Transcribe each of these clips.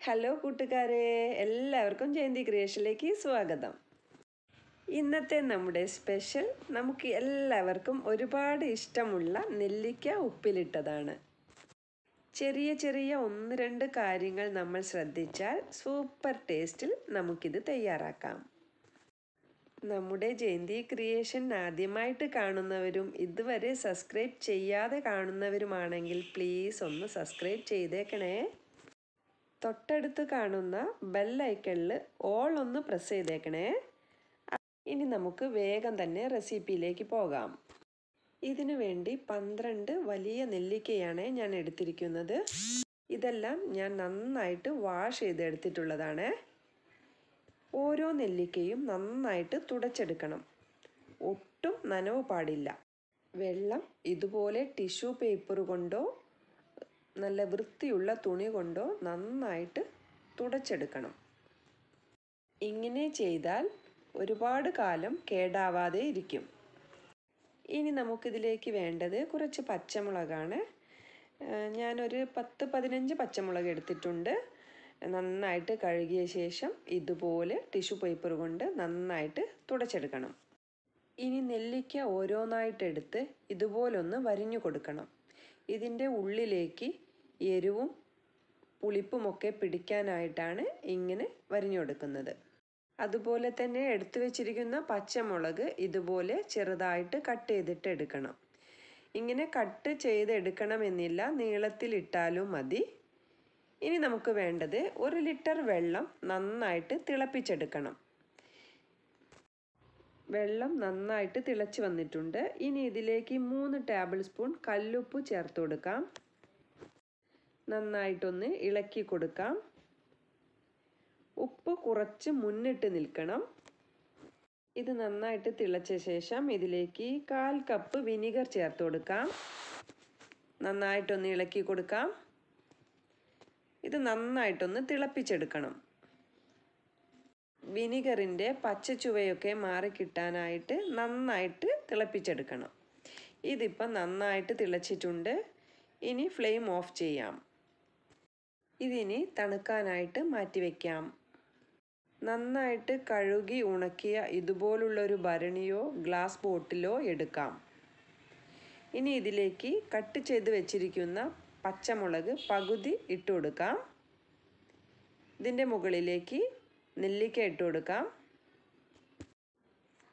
Hello കൂട്ടുകാരെ എല്ലാവർക്കും ജയന്തി ക്രിയേഷനിലേക്ക് സ്വാഗതം. ഇന്നത്തെ നമ്മുടെ സ്പെഷ്യൽ നമുക്ക് എല്ലാവർക്കും ഒരുപാട് ഇഷ്ടമുള്ള നെല്ലിക്ക ഉപ്പിലിട്ടതാണ്. ചെറിയ ചെറിയ ഒന്ന് രണ്ട് കാര്യങ്ങൾ നമ്മൾ ശ്രദ്ധിച്ചാൽ സൂപ്പർ ടേസ്റ്റിൽ നമുക്കിത് തയ്യാറാക്കാം. നമ്മുടെ ജയന്തി ക്രിയേഷൻ ആദ്യമായിട്ട് കാണുന്നവരും ഇതുവരെ സബ്സ്ക്രൈബ് ചെയ്യാതെ കാണുന്നവരുമാണെങ്കിൽ പ്ലീസ് ഒന്ന് സബ്സ്ക്രൈബ് ചെയ്തേക്കണേ. തൊട്ടടുത്ത് കാണുന്ന ബെല്ലൈക്കണിൽ ഓൾ ഒന്ന് പ്രസ് ചെയ്തേക്കണേ. ഇനി നമുക്ക് വേഗം തന്നെ റെസിപ്പിയിലേക്ക് പോകാം. ഇതിനു വേണ്ടി പന്ത്രണ്ട് വലിയ നെല്ലിക്കയാണ് ഞാൻ എടുത്തിരിക്കുന്നത്. ഇതെല്ലാം ഞാൻ നന്നായിട്ട് വാഷ് ചെയ്തെടുത്തിട്ടുള്ളതാണ്. ഓരോ നെല്ലിക്കയും നന്നായിട്ട് തുടച്ചെടുക്കണം. ഒട്ടും നനവ് പാടില്ല. വെള്ളം ഇതുപോലെ ടിഷ്യൂ പേപ്പർ കൊണ്ടോ നല്ല വൃത്തിയുള്ള തുണി കൊണ്ടോ നന്നായിട്ട് തുടച്ചെടുക്കണം. ഇങ്ങനെ ചെയ്താൽ ഒരുപാട് കാലം കേടാവാതെ ഇരിക്കും. ഇനി നമുക്കിതിലേക്ക് വേണ്ടത് കുറച്ച് പച്ചമുളകാണ്. ഞാനൊരു പത്ത് പതിനഞ്ച് പച്ചമുളക് എടുത്തിട്ടുണ്ട്. നന്നായിട്ട് കഴുകിയ ശേഷം ഇതുപോലെ ടിഷ്യൂ പേപ്പർ കൊണ്ട് നന്നായിട്ട് തുടച്ചെടുക്കണം. ഇനി നെല്ലിക്ക ഓരോന്നായിട്ടെടുത്ത് ഇതുപോലൊന്ന് വരിഞ്ഞു കൊടുക്കണം. ഇതിന്റെ ഉള്ളിലേക്ക് എരിവും പുളിപ്പുമൊക്കെ പിടിക്കാനായിട്ടാണ് ഇങ്ങനെ വരിഞ്ഞു കൊടുക്കുന്നത് അതുപോലെ തന്നെ എടുത്തു വെച്ചിരിക്കുന്ന പച്ചമുളക് ഇതുപോലെ ചെറുതായിട്ട് കട്ട് ചെയ്തിട്ട് എടുക്കണം. ഇങ്ങനെ കട്ട് ചെയ്തെടുക്കണമെന്നില്ല നീളത്തിലിട്ടാലും മതി. ഇനി നമുക്ക് വേണ്ടത് ഒരു ലിറ്റർ വെള്ളം നന്നായിട്ട് തിളപ്പിച്ചെടുക്കണം. വെള്ളം നന്നായിട്ട് തിളച്ച് വന്നിട്ടുണ്ട്. ഇനി ഇതിലേക്ക് മൂന്ന് ടേബിൾ സ്പൂൺ കല്ലുപ്പ് ചേർത്ത് കൊടുക്കാം. നന്നായിട്ടൊന്ന് ഇളക്കി കൊടുക്കാം. ഉപ്പ് കുറച്ച് മുന്നിട്ട് നിൽക്കണം. ഇത് നന്നായിട്ട് തിളച്ച ശേഷം ഇതിലേക്ക് കാൽ കപ്പ് വിനിഗർ ചേർത്ത് കൊടുക്കാം. നന്നായിട്ടൊന്ന് ഇളക്കി കൊടുക്കാം. ഇത് നന്നായിട്ടൊന്ന് തിളപ്പിച്ചെടുക്കണം. വിനിഗറിന്റെ പച്ച ചുവയൊക്കെ മാറിക്കിട്ടാനായിട്ട് നന്നായിട്ട് തിളപ്പിച്ചെടുക്കണം. ഇതിപ്പം നന്നായിട്ട് തിളച്ചിട്ടുണ്ട്. ഇനി ഫ്ലെയിം ഓഫ് ചെയ്യാം. ഇതിനി തണുക്കാനായിട്ട് മാറ്റി വെക്കാം. നന്നായിട്ട് കഴുകി ഉണക്കിയ ഇതുപോലുള്ളൊരു ഭരണിയോ ഗ്ലാസ് ബോട്ടിലോ എടുക്കാം. ഇനി ഇതിലേക്ക് കട്ട് ചെയ്ത് വെച്ചിരിക്കുന്ന പച്ചമുളക് പകുതി ഇട്ട് കൊടുക്കാം. ഇതിന്റെ മുകളിലേക്ക് നെല്ലിക്ക ഇട്ട് കൊടുക്കാം.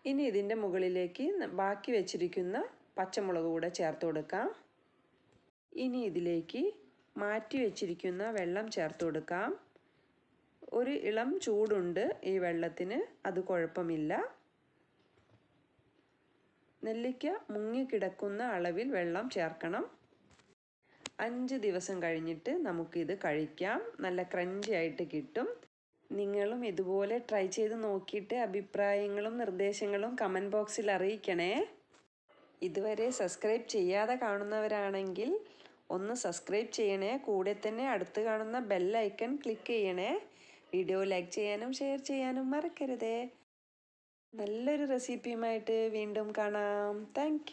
ഇനി ഇതിന്റെ മുകളിലേക്ക് ബാക്കി വെച്ചിരിക്കുന്ന പച്ചമുളക് കൂടെ ചേർത്ത് കൊടുക്കാം. ഇനി ഇതിലേക്ക് മാറ്റി വെച്ചിരിക്കുന്ന വെള്ളം ചേർത്ത് കൊടുക്കാം. ഒരു ഇളം ചൂടുണ്ട് ഈ വെള്ളത്തിന് അത് കുഴപ്പമില്ല. നെല്ലിക്ക മുങ്ങിക്കിടക്കുന്ന അളവിൽ വെള്ളം ചേർക്കണം. അഞ്ച് ദിവസം കഴിഞ്ഞിട്ട് നമുക്കിത് കഴിക്കാം. നല്ല ക്രഞ്ചി ആയിട്ട് കിട്ടും. നിങ്ങളും ഇതുപോലെ ട്രൈ ചെയ്ത് നോക്കിയിട്ട് അഭിപ്രായങ്ങളും നിർദ്ദേശങ്ങളും കമന്റ് ബോക്സിൽ അറിയിക്കണേ. ഇതുവരെ സബ്സ്ക്രൈബ് ചെയ്യാതെ കാണുന്നവരാണെങ്കിൽ ഒന്ന് സബ്സ്ക്രൈബ് ചെയ്യണേ. കൂടെ തന്നെ അടുത്ത് കാണുന്ന ബെൽ ഐക്കൺ ക്ലിക്ക് ചെയ്യണേ. വീഡിയോ ലൈക്ക് ചെയ്യാനും ഷെയർ ചെയ്യാനും മറക്കരുതേ. നല്ലൊരു റെസിപ്പിയുമായിട്ട് വീണ്ടും കാണാം. താങ്ക്